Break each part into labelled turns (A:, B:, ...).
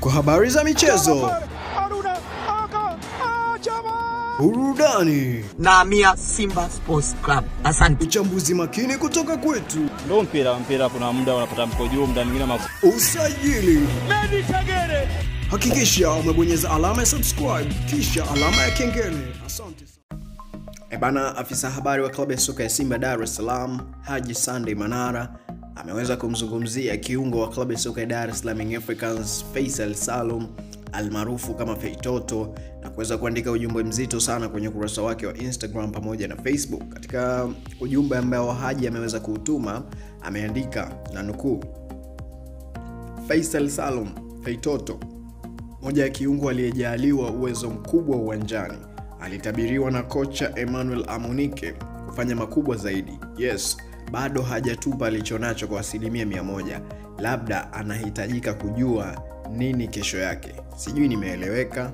A: kwa habari za michezo, burudani na
B: nahamia Simba Sports Club. Asante.
A: uchambuzi makini kutoka kwetu,
C: ndo mpira mpira, kuna muda unapata mkojo, muda mwingine mafu.
A: usajili.
D: Medi Kagere
A: Hakikisha umebonyeza alama ya subscribe kisha alama ya kengele. Asante. Ebana, afisa habari wa klabu ya soka ya Simba Dar es Salaam Haji Sunday Manara ameweza kumzungumzia kiungo wa klabu ya soka ya Dar es Salaam Africans Faisal Salum almaarufu kama Feitoto na kuweza kuandika ujumbe mzito sana kwenye ukurasa wake wa Instagram pamoja na Facebook. Katika ujumbe ambao Haji ameweza kuutuma ameandika na nukuu, Faisal Salum Feitoto moja ya kiungo aliyejaaliwa uwezo mkubwa uwanjani. Alitabiriwa na kocha Emmanuel Amunike kufanya makubwa zaidi. Yes, bado hajatupa alichonacho kwa asilimia mia moja. Labda anahitajika kujua nini kesho yake. Sijui nimeeleweka.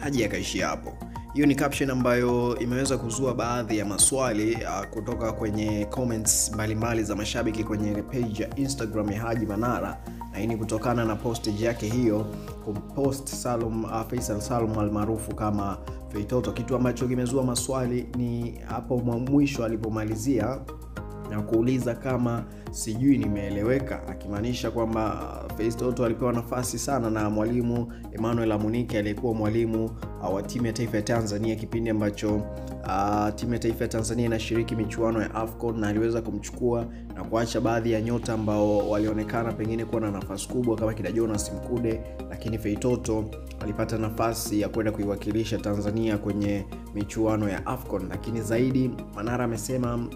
A: Haji akaishia hapo. Hiyo ni caption ambayo imeweza kuzua baadhi ya maswali uh, kutoka kwenye comments mbalimbali za mashabiki kwenye page ya Instagram ya Haji Manara na hii ni kutokana na postage yake hiyo kumpost Salum uh, Faisal Salum almaarufu kama Feitoto. Kitu ambacho kimezua maswali ni hapo mwisho alipomalizia na kuuliza kama sijui nimeeleweka, akimaanisha kwamba uh, alipewa nafasi sana na mwalimu Emmanuel Amunike aliyekuwa mwalimu uh, wa timu ya taifa ya Tanzania kipindi ambacho uh, timu ya taifa ya Tanzania inashiriki michuano ya AFCON na aliweza kumchukua na kuacha baadhi ya nyota ambao walionekana pengine kuwa na nafasi kubwa kama kina Jonas Mkude, lakini Feitoto alipata nafasi ya kwenda kuiwakilisha Tanzania kwenye michuano ya AFCON, lakini zaidi Manara amesema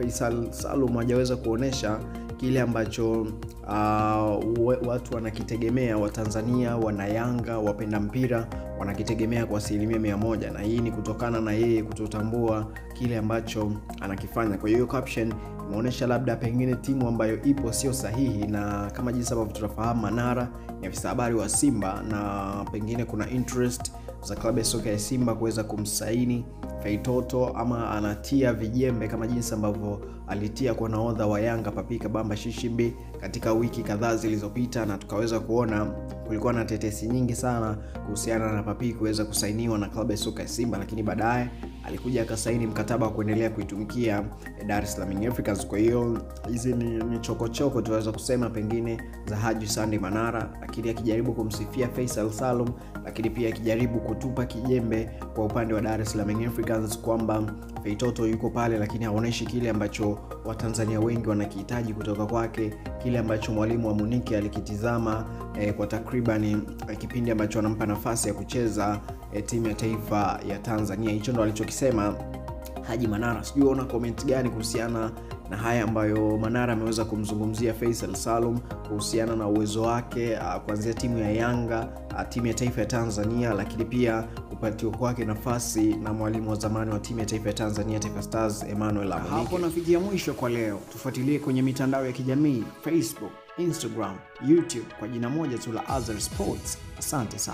A: Faisal Salum hajaweza kuonesha kile ambacho uh, watu wanakitegemea Watanzania, wanayanga, wapenda mpira wanakitegemea kwa asilimia mia moja, na hii ni kutokana na yeye kutotambua kile ambacho anakifanya. Kwa hiyo caption imeonyesha labda pengine timu ambayo ipo sio sahihi, na kama jinsi ambavyo tunafahamu Manara ni afisa habari wa Simba na pengine kuna interest za klabu ya soka ya Simba kuweza kumsaini Feitoto ama anatia vijembe kama jinsi ambavyo alitia kwa nahodha wa Yanga Papika Bamba Shishimbi katika wiki kadhaa zilizopita, na tukaweza kuona kulikuwa na tetesi nyingi sana kuhusiana na Papi kuweza kusainiwa na klabu ya soka ya Simba, lakini baadaye alikuja akasaini mkataba wa kuendelea kuitumikia Dar es Salaam Africans. Kwa hiyo hizi ni, ni chokochoko tunaweza kusema pengine za Haji Sandi Manara, lakini akijaribu kumsifia Faisal Salum, lakini pia akijaribu kutupa kijembe kwa upande wa Dar es Salaam Africans kwamba Feitoto yuko pale, lakini haonyeshi kile ambacho Watanzania wengi wanakihitaji kutoka kwake, kile ambacho mwalimu wa Munike alikitizama eh, kwa takriban eh, kipindi ambacho anampa nafasi ya kucheza eh, timu ya taifa ya Tanzania. Hicho ndo alichokisema Haji Manara. Sijui una comment gani kuhusiana na haya ambayo Manara ameweza kumzungumzia Faisal Salum kuhusiana na uwezo wake uh, kuanzia timu ya Yanga uh, timu ya taifa ya Tanzania, lakini pia kupatiwa kwake nafasi na mwalimu wa zamani wa timu ya taifa ya Tanzania Taifa Stars Emmanuel Amunike. Hapo nafikia mwisho kwa leo. Tufuatilie kwenye mitandao ya kijamii Facebook, Instagram, YouTube kwa jina moja tu la Azar Sports. Asante sana.